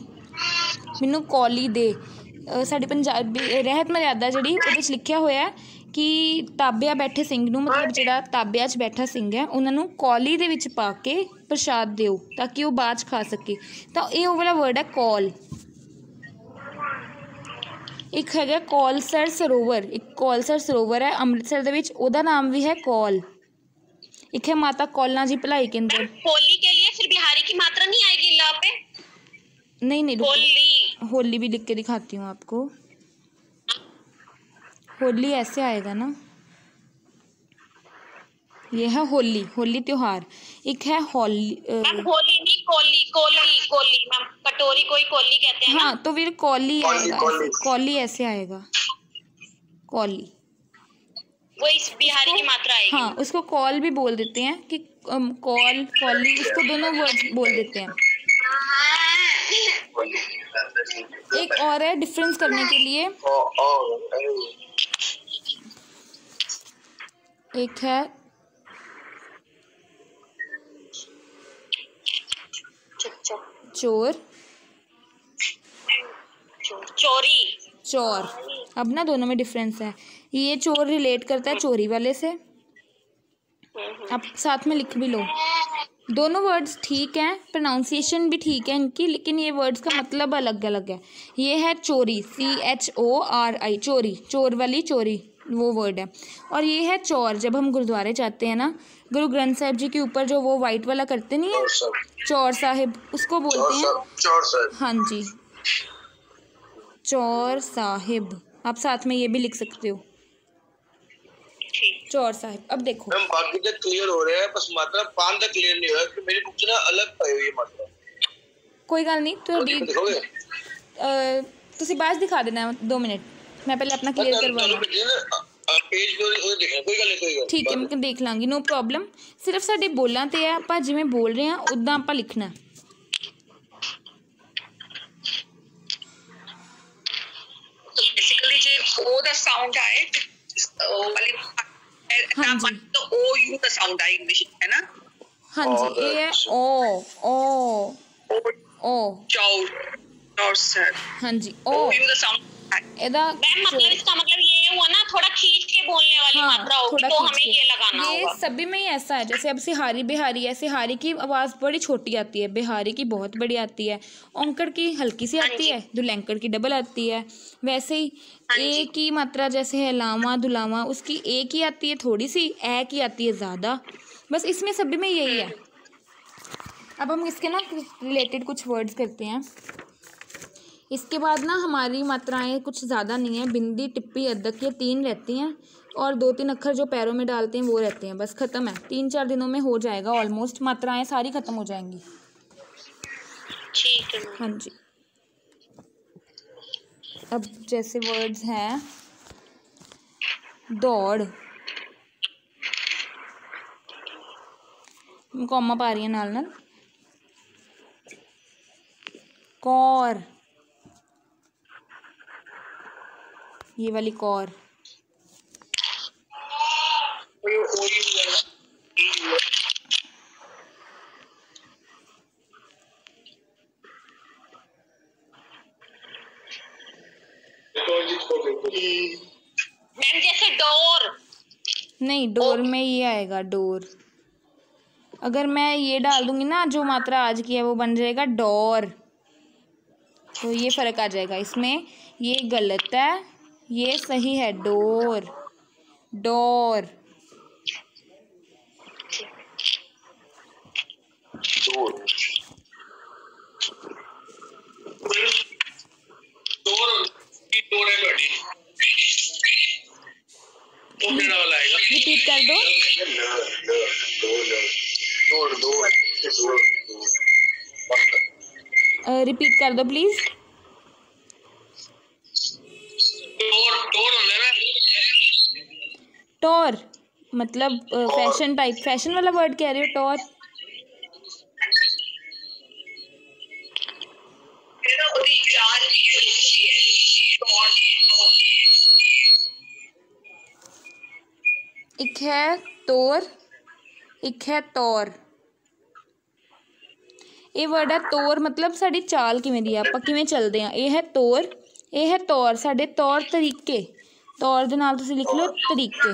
ਮੈਨੂੰ ਕੌਲੀ ਦੇ ਅ, ਸਾਡੀ ਪੰਜਾਬੀ ਰਹਿਤ ਮਰਿਆਦਾ ਜਿਹੜੀ ਉਹਦੇ ਵਿੱਚ ਲਿਖਿਆ ਹੋਇਆ ਹੈ ਕਿ ਤਾਬਿਆ ਬੈਠੇ ਸਿੰਘ ਨੂੰ ਮਤਲਬ ਜਿਹੜਾ ਤਾਬਿਆ 'ਚ ਬੈਠਾ ਸਿੰਘ ਹੈ ਉਹਨਾਂ ਨੂੰ ਕੌਲੀ ਦੇ ਵਿੱਚ ਪਾ ਕੇ ਪ੍ਰਸ਼ਾਦ ਦਿਓ ਤਾਂ ਕਿ ਉਹ ਬਾਅਦ 'ਚ ਖਾ ਸਕੇ ਤਾਂ ਇਹ ਉਹ ਵਾਲਾ ਵਰਡ ਹੈ ਕੌਲ ਇੱਕ ਹੈਗਾ ਕੌਲਸਰ ਸਰੋਵਰ ਇੱਕ ਕੌਲਸਰ ਸਰੋਵਰ ਹੈ ਅੰਮ੍ਰਿਤਸਰ ਦੇ ਵਿੱਚ ਉਹਦਾ ਨਾਮ ਵੀ ਹੈ ਕੌਲ ਇੱਕ ਹੈ ਮਾਤਾ ਕੌਲਾਂ ਜੀ ਭਲਾਈ ਕੇਂਦਰ होली के लिए फिर बिहारी की मात्रा नहीं आएगी ला पे नहीं नहीं रुको। होली। होली भी लिख के दिखाती हूँ आपको। होली ऐसे आएगा ना। ये है होली होली त्योहार। एक है होली मैम होली नहीं कोली कोली कोली मैम। कटोरी कोई कोली कहते हैं ना। हाँ तो फिर कौली कौली, आएगा कौली। ऐसे- आएगा। कौली। वो इस बिहारी की मात्रा आएगी। हाँ उसको कॉल भी बोल देते हैं कि कॉल कॉली इसको दोनों वर्ड बोल देते हैं। एक और है डिफरेंस करने के लिए। एक है। चोर। चोरी। चोर। अब ना दोनों में डिफरेंस है। ये चोर रिलेट करता है चोरी वाले से। अब साथ में लिख भी लो। दोनों वर्ड्स ठीक हैं प्रोनाउंसिएशन भी ठीक है इनकी लेकिन ये वर्ड्स का मतलब अलग अलग है। ये है चोरी सी एच ओ आर आई चोरी चोर वाली चोरी वो वर्ड है। और ये है चौर जब हम गुरुद्वारे जाते हैं ना गुरु ग्रंथ साहिब जी के ऊपर जो वो वाइट वाला करते नहीं है? चौर साहिब। उसको बोलते हैं। चौर हाँ जी। चौर साहिब। आप साथ में ये भी लिख सकते हो। चौर साहिब अब देखो मैम बाकी तक क्लियर हो रहा है बस मात्रा पान तक क्लियर नहीं हुआ कि मेरी बुक से ना अलग पाई हुई है मात्रा कोई गल नहीं तो वो दिखोगे अ, ਤੁਸੀਂ ਬਾਅਦ ਦਿਖਾ ਦੇਣਾ 2 ਮਿੰਟ ਮੈਂ ਪਹਿਲੇ ਆਪਣਾ ਕਲੀਅਰ ਕਰਵਾ ਲਾਂ पेज पे वो देखना कोई गल नहीं कोई गल ਠੀਕ ਹੈ ਮੈਂ ਦੇਖ ਲਾਂਗੀ ਨੋ ਪ੍ਰੋਬਲਮ ਸਿਰਫ ਸਾਡੇ ਬੋਲਾਂ ਤੇ ਹੈ ਆਪਾਂ ਜਿਵੇਂ ਬੋਲ ਰਹੇ ਹਾਂ ਉਦਾਂ ਆਪਾਂ ਲਿਖਣਾ ਹੈ। तो बेसिकली जे ओ दा साउंड आए ओ वाली ना हाँ जी। मन इंग्लिश है हाँ जी ए ओ ओ ओ चाउर हाँ जी oh, ओ एदा मतलब इसका मतलब ये हुआ ना थोड़ा खींच के बोलने वाली हाँ, मात्रा होगी तो हमें ये लगाना ये होगा। सभी में ही ऐसा है जैसे अब सिहारी बिहारी है सिहारी की आवाज़ बड़ी छोटी आती है बिहारी की बहुत बड़ी आती है ओंकड़ की हल्की सी हाँ आती है दुलैंकड़ की डबल आती है वैसे ही हाँ ए की मात्रा जैसे है लामा दुलामा उसकी ए की आती है थोड़ी सी ए की आती है ज़्यादा बस इसमें सभी में यही है। हम्म। अब हम इसके ना रिलेटेड कुछ वर्ड्स करते हैं। इसके बाद ना हमारी मात्राएँ कुछ ज़्यादा नहीं है। बिंदी टिप्पी अदक ये तीन रहती हैं और दो तीन अक्षर जो पैरों में डालते हैं वो रहते हैं। बस ख़त्म है। तीन चार दिनों में हो जाएगा ऑलमोस्ट मात्राएँ सारी ख़त्म हो जाएँगी। ठीक है हाँ जी। अब जैसे वर्ड्स हैं। दौड़। कॉमा पा रही है नाल नाल कौर। ये वाली कौर। मैम जैसे डोर। नहीं डोर में ये आएगा डोर। अगर मैं ये डाल दूँगी ना जो मात्रा आज की है वो बन जाएगा डोर। तो ये फ़र्क आ जाएगा। इसमें ये गलत है। ये सही है डोर। डोर। रिपीट कर दो। रिपीट कर दो प्लीज़। मतलब फ़ैशन टाइप फ़ैशन वाला वर्ड कह रहे हो, टॉप? एक है तोर, एक है तौर। ये वर्ड है तौर मतलब साड़ी चाल किमें आप किमें चलते हैं? यह है तौर यह है तौर, साढ़े तौर तरीके। तौर के लिख लो, तरीके।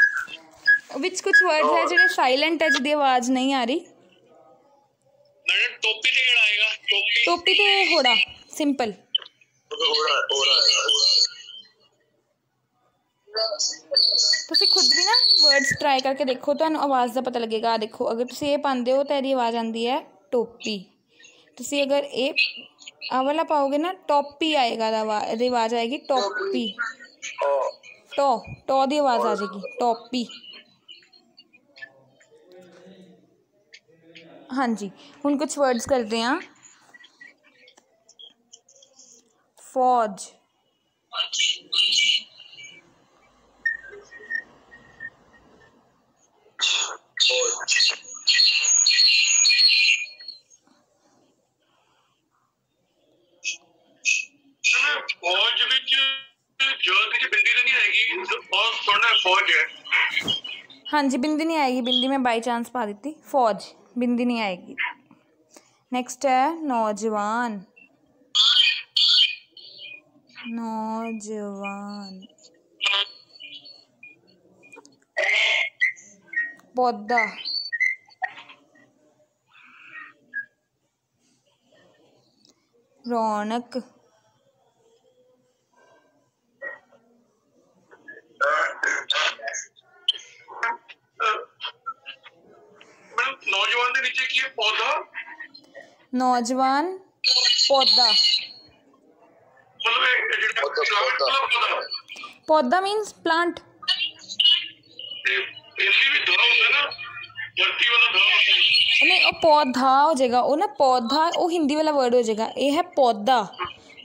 ਵਿੱਚ ਕੁਝ ਵਰਡ ਹੈ ਜਿਹੜੇ ਸਾਇਲੈਂਟ ਹੈ ਜਿਹਦੀ ਆਵਾਜ਼ ਨਹੀਂ ਆ ਰਹੀ ਮੈਡਮ ਟੋਪੀ ਤੇ ਕਿਹੜਾ ਆਏਗਾ ਟੋਪੀ ਟੋਪੀ ਤੇ ਹੋੜਾ ਸਿੰਪਲ ਹੋ ਰਹਾ ਹੋ ਰਹਾ ਤੁਸੀਂ ਖੁਦ ਵੀ ਨਾ ਵਰਡਸ ਟਰਾਈ ਕਰਕੇ ਦੇਖੋ ਤੁਹਾਨੂੰ ਆਵਾਜ਼ ਦਾ ਪਤਾ ਲੱਗੇਗਾ ਆਹ ਦੇਖੋ ਅਗਰ ਤੁਸੀਂ ਇਹ ਪਾਉਂਦੇ ਹੋ ਤਾਂ ਇਹਦੀ ਆਵਾਜ਼ ਆਉਂਦੀ ਹੈ ਟੋਪੀ ਤੁਸੀਂ ਅਗਰ ਇਹ ਆਹ ਵਾਲਾ ਪਾਓਗੇ ਨਾ ਟੋਪੀ ਆਏਗਾ ਦਾ ਆਵਾ- ਇਹਦੀ ਆਵਾਜ਼ ਆਏਗੀ ਟੋਪੀ ਹਾਂ ਟੋ ਟੋ ਦੀ ਆਵਾਜ਼ ਆ ਜਾਏਗੀ ਟੋਪੀ ਹਾਂਜੀ ਹੁਣ ਕੁਝ ਵਰਡਸ ਕਰਦੇ ਹਾਂ ਫੌਜ ਫੌਜ ਵਿੱਚ ਜੋਤ ਦੀ ਬਿੰਦੀ ਤਾਂ ਨਹੀਂ ਆਏਗੀ ਬਹੁਤ ਸੋਹਣਾ ਫੌਜ ਹੈ ਹਾਂਜੀ ਬਿੰਦੀ ਨਹੀਂ ਆਏਗੀ ਬਿੰਦੀ ਮੈਂ ਬਾਈ ਚਾਂਸ ਪਾ ਦਿੱਤੀ ਫੌਜ बिंदी नहीं आएगी। नेक्स्ट है नौजवान। नौजवान। पौधा रौनक। नौजवान पौधा ਮਤਲਬ ਇਹ ਜਿਹੜਾ ਪੌਦਾ, ਫਲਾਵਰ ਪੌਦਾ। ਵਾਲਾ ਪੌਦਾ पौधा मीन्स प्लांट ਤੇ ਹਿੰਦੀ ਵੀ ਧਾ ਹੁੰਦਾ ਨਾ ਧਰਤੀ ਵਾਲਾ ਧਾ ਹੁੰਦਾ ਹੈ। नहीं वो पौधा हो जाएगा वो ना पौधा वो हिंदी वाला वर्ड हो जाएगा ये है पौधा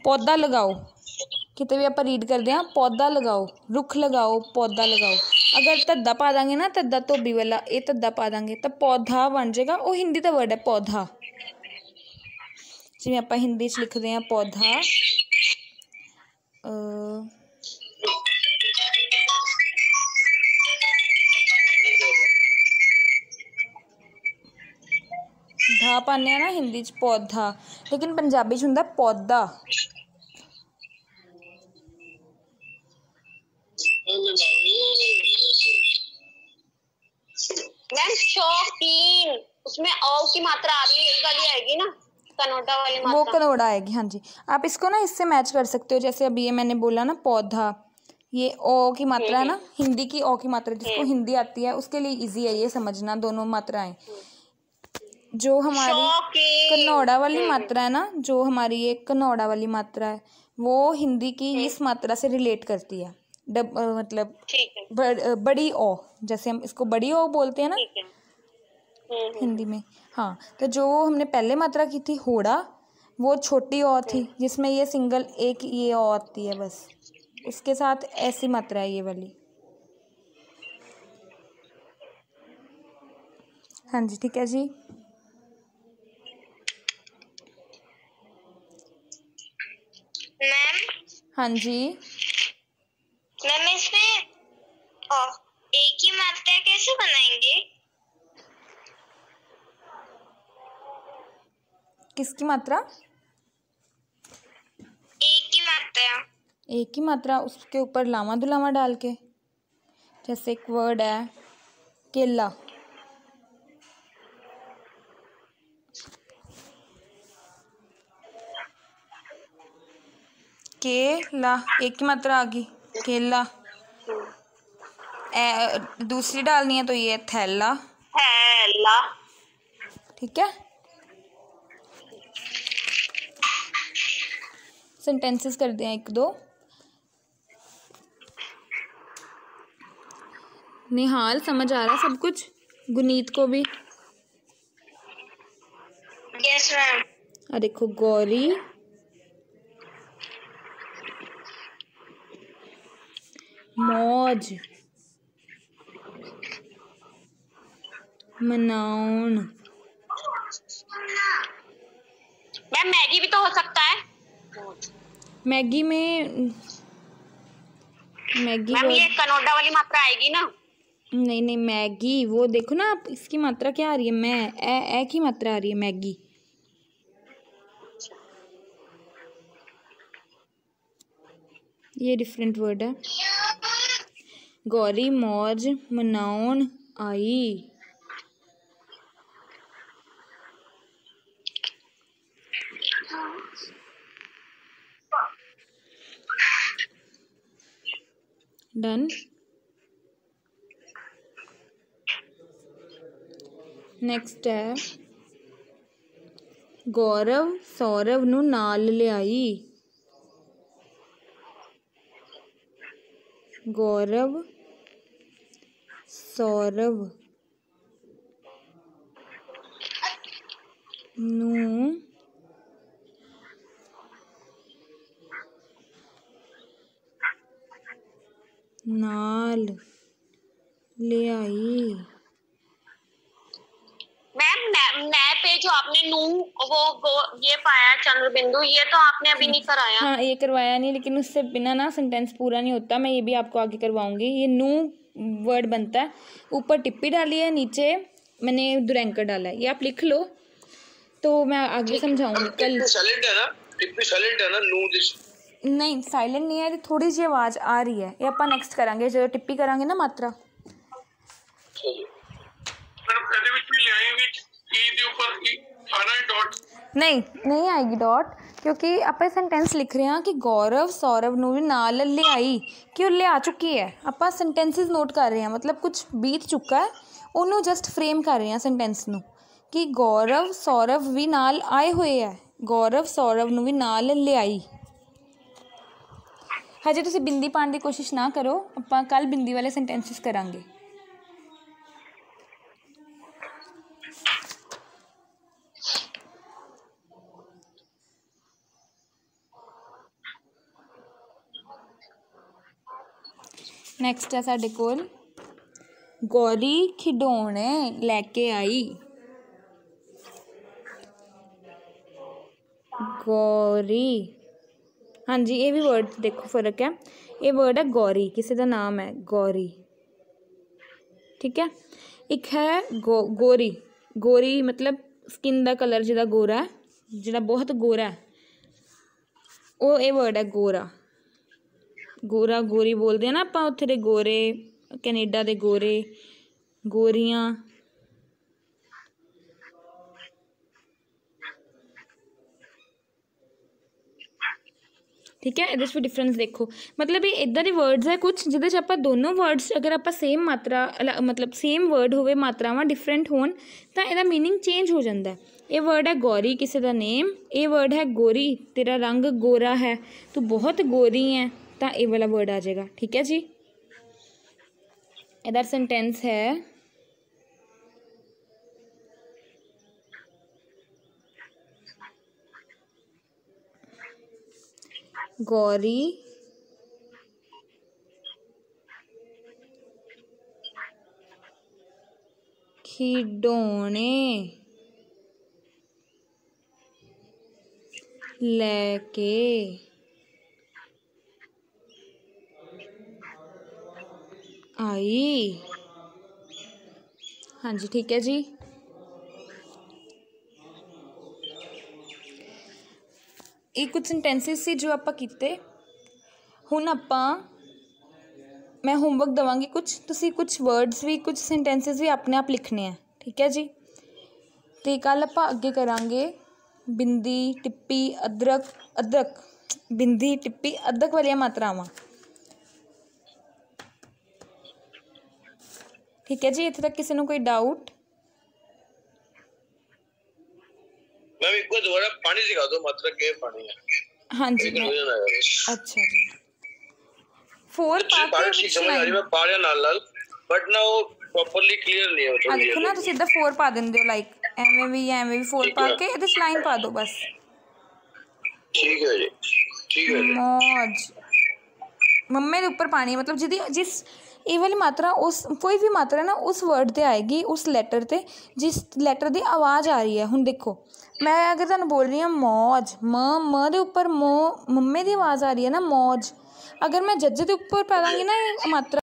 पौधा लगाओ ਕਿਤੇ ਵੀ ਆਪਾਂ ਰੀਡ ਕਰਦੇ ਹਾਂ ਪੌਦਾ ਲਗਾਓ ਰੁੱਖ ਲਗਾਓ ਪੌਦਾ ਲਗਾਓ ਅਗਰ ਧੱਦਾ ਪਾ ਦਾਂਗੇ ਨਾ ਧੱਦਾ ਧੋਬੀ ਵਾਲਾ ਇਹ ਧੱਦਾ ਪਾ ਦਾਂਗੇ ਤਾਂ ਪੌਦਾ ਬਣ ਜਾਏਗਾ ਉਹ ਹਿੰਦੀ ਦਾ ਵਰਡ ਹੈ ਪੌਦਾ ਜਿਵੇਂ ਆਪਾਂ ਹਿੰਦੀ 'ਚ ਲਿਖਦੇ ਹਾਂ ਪੌਦਾ ਅ ਧਾ ਪਾਉਂਦੇ ਆ ਨਾ ਹਿੰਦੀ 'ਚ ਪੌਦਾ ਲੇਕਿਨ ਪੰਜਾਬੀ 'ਚ ਹੁੰਦਾ ਪੌਦਾ मैम शौकीन उसमें औ की मात्रा आ रही है यही वाली आएगी ना कनोटा वाली वो कनोड़ा आएगी हाँ जी। आप इसको ना इससे मैच कर सकते हो जैसे अभी ये मैंने बोला ना पौधा। ये ओ की मात्रा है ना हिंदी की ओ की मात्रा जिसको हिंदी आती है उसके लिए इजी है ये समझना दोनों मात्राएँ। जो हमारी कन्नौड़ा वाली मात्रा है ना जो हमारी ये कन्नौड़ा वाली मात्रा है वो हिंदी की इस मात्रा से रिलेट करती है। डब मतलब बड़ी ओ जैसे हम इसको बड़ी ओ बोलते हैं ना ठीक है हम्म, हम्म, हिंदी में। हाँ तो जो हमने पहले मात्रा की थी होड़ा वो छोटी और थी जिसमें ये सिंगल एक ये और आती है बस। उसके साथ ऐसी मात्रा है ये वाली। हाँ जी ठीक है जी। मैम? हाँ जी। मैम इसमें ओ, एक ही मात्रा कैसे बनाएँगे? किसकी मात्रा? एक ही मात्रा। एक ही मात्रा उसके ऊपर लामा दुलावा डाल के। जैसे एक वर्ड है केला। केला एक की मात्रा आ गई। केला। दूसरी डालनी है तो ये थैला। थैला। ठीक है? सेंटेंसेस कर दें एक दो। निहाल समझ आ रहा सब कुछ? गुनीत को भी? Yes, अरे देखो गौरी। मौज। मनाउन। मैम मैगी भी तो हो सकती मैगी में मैगी मैम ये कनोडा वाली मात्रा आएगी ना? नहीं नहीं मैगी वो देखो ना आप इसकी मात्रा क्या आ रही है? मैं ए ए की मात्रा आ रही है मैगी। ये डिफरेंट वर्ड है। गौरी मौज मनाउन आई। डन नेक्स्ट है गौरव सौरव नु नाल लियाई। गौरव सौरव ਨੂੰ ਨਾਲ ਲਿਆਈ मैम नै नै पे जो आपने नू वो गो ये पाया चंद्र बिंदु ये तो आपने अभी नहीं कराया हाँ ये करवाया नहीं लेकिन उससे बिना ना सेंटेंस पूरा नहीं होता मैं ये भी आपको आगे करवाऊंगी ये नू वर्ड बनता है ऊपर टिप्पी डाली है नीचे मैंने दुरैंकर डाला है ये आप लिख लो तो मैं आगे समझाऊंगी कल साइलेंट है ना टिप्पी साइलेंट है ना नू दिस ਨਹੀਂ ਸਾਇਲੈਂਟ ਨਹੀਂ ਹੈ ਇਹਦੀ ਥੋੜੀ ਜਿਹੀ ਆਵਾਜ਼ ਆ ਰਹੀ ਹੈ। ਇਹ ਆਪਾਂ ਨੈਕਸਟ ਕਰਾਂਗੇ ਜਦੋਂ ਟਿੱਪੀ ਕਰਾਂਗੇ ਨਾ ਮਾਤਰਾ। ਨਹੀਂ ਨਹੀਂ ਆਏਗੀ ਡਾਟ ਕਿਉਂਕਿ ਆਪਾਂ ਸੈਂਟੈਂਸ ਲਿਖ ਰਹੇ ਹਾਂ ਕਿ ਗੌਰਵ ਸੌਰਵ ਨੂੰ ਵੀ ਨਾਲ ਲਿਆਈ ਕਿ ਉਹ ਲਿਆ ਚੁੱਕੀ ਹੈ। ਆਪਾਂ ਸੈਂਟੈਂਸਸ ਨੋਟ ਕਰ ਰਹੇ ਹਾਂ ਮਤਲਬ ਕੁਝ ਬੀਤ ਚੁੱਕਾ ਹੈ ਉਹਨੂੰ ਜਸਟ ਫਰੇਮ ਕਰ ਰਹੇ ਹਾਂ ਸੈਂਟੈਂਸ ਨੂੰ ਕਿ ਗੌਰਵ ਸੌਰਵ ਵੀ ਨਾਲ ਆਏ ਹੋਏ ਹੈ ਗੌਰਵ ਸੌਰਵ ਨੂੰ ਵੀ ਨਾਲ ਲਿਆਈ। ਹਜੇ ਤੁਸੀਂ ਬਿੰਦੀ ਪਾਉਣ ਦੀ ਕੋਸ਼ਿਸ਼ ਨਾ ਕਰੋ ਆਪਾਂ ਕੱਲ ਬਿੰਦੀ ਵਾਲੇ ਸੈਂਟੈਂਸਸ ਕਰਾਂਗੇ ਨੈਕਸਟ ਹੈ ਸਾਡੇ ਕੋਲ ਗੌਰੀ ਖਿਡੌਣੇ ਲੈ ਕੇ ਆਈ ਗੌਰੀ ਹਾਂਜੀ, ਇਹ ਵੀ ਵਰਡ ਦੇਖੋ ਫ਼ਰਕ ਹੈ। ਇਹ ਵਰਡ ਹੈ ਗੌਰੀ, ਕਿਸੇ ਦਾ ਨਾਮ ਹੈ ਗੌਰੀ। ਠੀਕ ਹੈ? ਇੱਕ ਹੈ ਗੋ, ਗੋਰੀ। ਗੋਰੀ ਮਤਲਬ ਸਕਿਨ ਦਾ ਕਲਰ ਜਿਹਦਾ ਗੋਰਾ ਹੈ, ਜਿਹੜਾ ਬਹੁਤ ਗੋਰਾ ਹੈ। ਉਹ ਇਹ ਵਰਡ ਹੈ ਗੋਰਾ। ਗੋਰਾ ਗੋਰੀ ਬੋਲਦੇ ਆ ਨਾ ਆਪਾਂ, ਉੱਥੇ ਦੇ ਗੋਰੇ, ਕੈਨੇਡਾ ਦੇ ਗੋਰੇ, ਗੋਰੀਆਂ। ਠੀਕ ਹੈ ਇਹਦੇ 'ਚ ਵੀ ਡਿਫਰੈਂਸ ਦੇਖੋ ਮਤਲਬ ਇਹ ਇਦਾਂ ਦੇ ਵਰਡਸ ਹੈ ਕੁਝ ਜਿਹਦੇ 'ਚ ਆਪਾਂ ਦੋਨੋਂ ਵਰਡਸ ਅਗਰ ਆਪਾਂ ਸੇਮ ਮਾਤਰਾ ਅਲ- ਮਤਲਬ ਸੇਮ ਵਰਡ ਹੋਵੇ ਮਾਤਰਾਵਾਂ ਡਿਫਰੈਂਟ ਹੋਣ ਤਾਂ ਇਹਦਾ मीनिंग ਚੇਂਜ ਹੋ ਜਾਂਦਾ ਹੈ ਇਹ ਵਰਡ ਹੈ ਗੌਰੀ ਕਿਸੇ ਦਾ ਨੇਮ ਇਹ ਵਰਡ ਹੈ ਗੋਰੀ ਤੇਰਾ ਰੰਗ ਗੋਰਾ ਹੈ ਤੂੰ ਬਹੁਤ ਗੋਰੀ ਹੈ ਤਾਂ ਇਹ ਵਾਲਾ ਵਰਡ ਆ ਜਾਏਗਾ ਠੀਕ ਹੈ ਜੀ ਇਹਦਾ ਸੈਂਟੈਂਸ ਹੈ गौरी। खिडौने। लेके। आई। हाँ जी ठीक है जी। ਇਹ ਕੁਝ ਸੈਂਟੈਂਸਿਸ ਸੀ ਜੋ ਆਪਾਂ ਕੀਤੇ। ਹੁਣ ਆਪਾਂ, ਮੈਂ ਹੋਮਵਰਕ ਦਵਾਂਗੀ ਕੁਝ ਤੁਸੀਂ ਕੁਝ ਵਰਡਸ ਵੀ ਕੁਝ ਸੈਂਟੈਂਸਿਸ ਵੀ ਆਪਣੇ ਆਪ ਲਿਖਣੇ ਆ, ਠੀਕ ਹੈ ਜੀ? ਤੇ ਕੱਲ ਆਪਾਂ ਅੱਗੇ ਕਰਾਂਗੇ ਬਿੰਦੀ, ਟਿੱਪੀ, ਅਦਰਕ ਅਦਰਕ। ਬਿੰਦੀ, ਟਿੱਪੀ, ਅਦਰਕ ਵਾਲੀਆਂ ਮਾਤਰਾਵਾਂ। ਠੀਕ ਹੈ ਜੀ? ਇੱਥੇ ਤੱਕ ਕਿਸੇ ਨੂੰ ਕੋਈ ਡਾਊਟ मैम एक बार दोबारा पानी दिखा दो मात्रा के पानी है ਹਾਂਜੀ एक ਮੈਂ रोजन आएगा बस ਅੱਛਾ ਜੀ 4 अच्छी ਪਾ पानी ਕੇ ठीक ਵਿੱਚ समझ आ रही है मैं पा रहा नाल नाल बट ना वो प्रॉपरली क्लियर नहीं है ਆ मतलब ਦੇਖੋ ਨਾ ਤੁਸੀਂ ਇੱਦਾਂ 4 ਪਾ ਦਿੰਦੇ ਹੋ ਲਾਈਕ ਐਵੇਂ ਵੀ ਐਵੇਂ ਵੀ ਫੋਰ ਪਾ ਕੇ ਇਹਦੇ ਚ ਲਾਈਨ ਪਾ ਦਿਓ ਬਸ ਠੀਕ ਹੈ ਜੀ ਠੀਕ ਹੈ ਜੀ ਮੌਜ ਮੰਮੇ ਦੇ ਉੱਪਰ ਪਾਣੀ ਹੈ ਮਤਲਬ ਜਿਹਦੀ ਜਿਸ ਇਹ ਵਾਲੀ ਮਾਤਰਾ ਉਸ ਕੋਈ ਵੀ ਮਾਤਰਾ ਨਾ ਉਸ ਵਰਡ ਤੇ ਆਏਗੀ ਉਸ ਲੈਟਰ ਤੇ ਜਿਸ ਲੈਟਰ ਦੀ ਆਵਾਜ਼ ਆ ਰਹੀ ਹੈ ਹੁਣ ਦੇਖੋ ਮੈਂ ਅਗਰ ਤੁਹਾਨੂੰ ਬੋਲ ਰਹੀ ਹਾਂ ਮੌਜ ਮ ਮ ਦੇ ਉੱਪਰ ਮੋ ਮੰਮੇ ਦੀ ਆਵਾਜ਼ ਆ ਰਹੀ ਹੈ ਨਾ ਮੌਜ ਅਗਰ ਮੈਂ ਜੱਜੇ ਦੇ ਉੱਪਰ ਪਾ ਦਾਂਗੀ ਨਾ ਇਹ ਮਾਤਰਾ